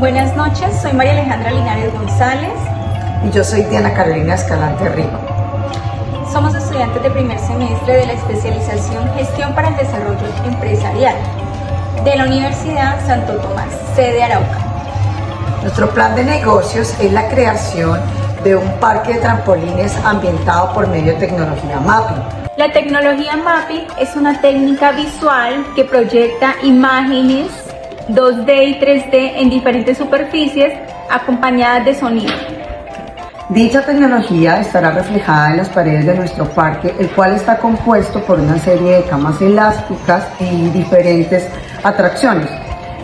Buenas noches, soy María Alejandra Linares González. Y yo soy Diana Carolina Escalante Rico. Somos estudiantes de primer semestre de la especialización Gestión para el Desarrollo Empresarial de la Universidad Santo Tomás, sede Arauca. Nuestro plan de negocios es la creación de un parque de trampolines ambientado por medio de tecnología mapping. La tecnología mapping es una técnica visual que proyecta imágenes 2D y 3D en diferentes superficies acompañadas de sonido. Dicha tecnología estará reflejada en las paredes de nuestro parque, el cual está compuesto por una serie de camas elásticas y diferentes atracciones.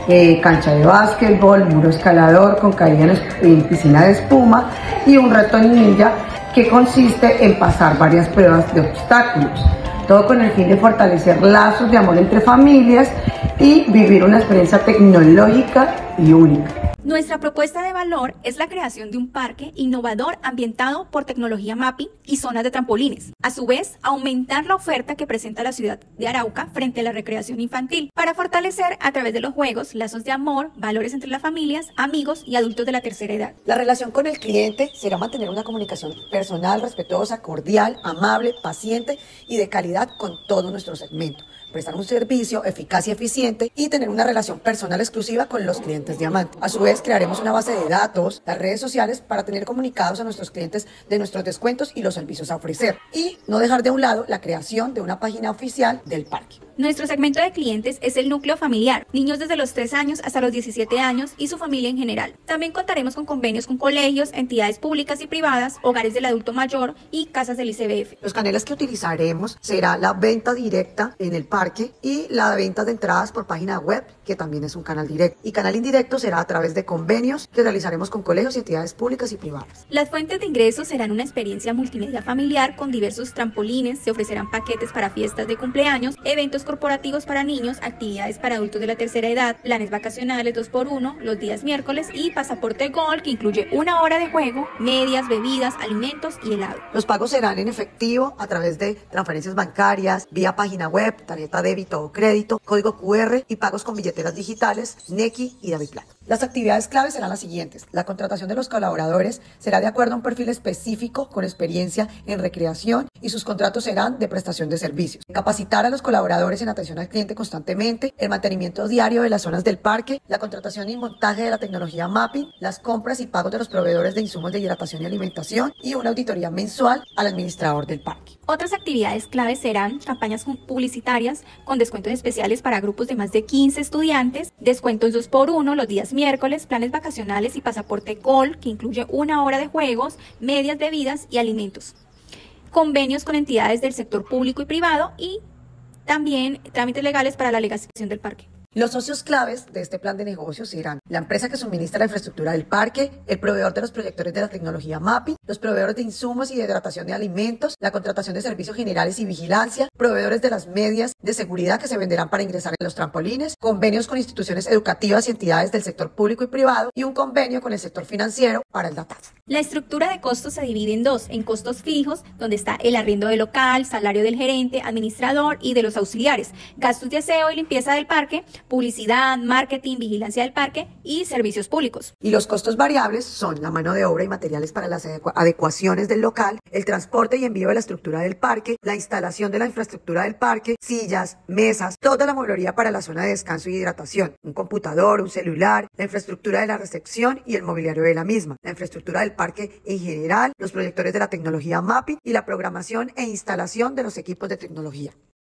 Eh, cancha de básquetbol, muro escalador con caída en, piscina de espuma y un reto ninja que consiste en pasar varias pruebas de obstáculos. Todo con el fin de fortalecer lazos de amor entre familias y vivir una experiencia tecnológica y única. Nuestra propuesta de valor es la creación de un parque innovador ambientado por tecnología mapping y zonas de trampolines. A su vez, aumentar la oferta que presenta la ciudad de Arauca frente a la recreación infantil para fortalecer a través de los juegos lazos de amor, valores entre las familias, amigos y adultos de la tercera edad. La relación con el cliente será mantener una comunicación personal, respetuosa, cordial, amable, paciente y de calidad con todo nuestro segmento prestar un servicio eficaz y eficiente y tener una relación personal exclusiva con los clientes Diamante. A su vez, crearemos una base de datos, las redes sociales, para tener comunicados a nuestros clientes de nuestros descuentos y los servicios a ofrecer. Y no dejar de un lado la creación de una página oficial del parque. Nuestro segmento de clientes es el núcleo familiar, niños desde los 3 años hasta los 17 años y su familia en general. También contaremos con convenios con colegios, entidades públicas y privadas, hogares del adulto mayor y casas del ICBF. Los canales que utilizaremos será la venta directa en el parque y la venta de entradas por página web, que también es un canal directo. Y canal indirecto será a través de convenios que realizaremos con colegios y entidades públicas y privadas. Las fuentes de ingresos serán una experiencia multimedia familiar con diversos trampolines, se ofrecerán paquetes para fiestas de cumpleaños, eventos corporativos para niños, actividades para adultos de la tercera edad, planes vacacionales 2x1 los días miércoles y pasaporte Gol que incluye una hora de juego, medias, bebidas, alimentos y helado. Los pagos serán en efectivo a través de transferencias bancarias, vía página web, tarjeta débito o crédito, código QR y pagos con billeteras digitales, NECI y DaviPlata. Las actividades claves serán las siguientes. La contratación de los colaboradores será de acuerdo a un perfil específico con experiencia en recreación y sus contratos serán de prestación de servicios. Capacitar a los colaboradores en atención al cliente constantemente, el mantenimiento diario de las zonas del parque, la contratación y montaje de la tecnología mapping, las compras y pagos de los proveedores de insumos de hidratación y alimentación y una auditoría mensual al administrador del parque. Otras actividades claves serán campañas publicitarias con descuentos especiales para grupos de más de 15 estudiantes, descuentos 2 por 1 los días miércoles, planes vacacionales y pasaporte Col, que incluye una hora de juegos, medias bebidas y alimentos. Convenios con entidades del sector público y privado y también trámites legales para la legalización del parque. Los socios claves de este plan de negocios serán la empresa que suministra la infraestructura del parque, el proveedor de los proyectores de la tecnología MAPI, los proveedores de insumos y de hidratación de alimentos, la contratación de servicios generales y vigilancia, proveedores de las medias de seguridad que se venderán para ingresar en los trampolines, convenios con instituciones educativas y entidades del sector público y privado y un convenio con el sector financiero para el data. La estructura de costos se divide en dos, en costos fijos, donde está el arriendo del local, salario del gerente, administrador y de los auxiliares, gastos de aseo y limpieza del parque, publicidad, marketing, vigilancia del parque y servicios públicos. Y los costos variables son la mano de obra y materiales para las adecuaciones del local, el transporte y envío de la estructura del parque, la instalación de la infraestructura del parque, sillas, mesas, toda la mueblería para la zona de descanso y hidratación, un computador, un celular, la infraestructura de la recepción y el mobiliario de la misma, la infraestructura del parque en general, los proyectores de la tecnología MAPI y la programación e instalación de los equipos de tecnología.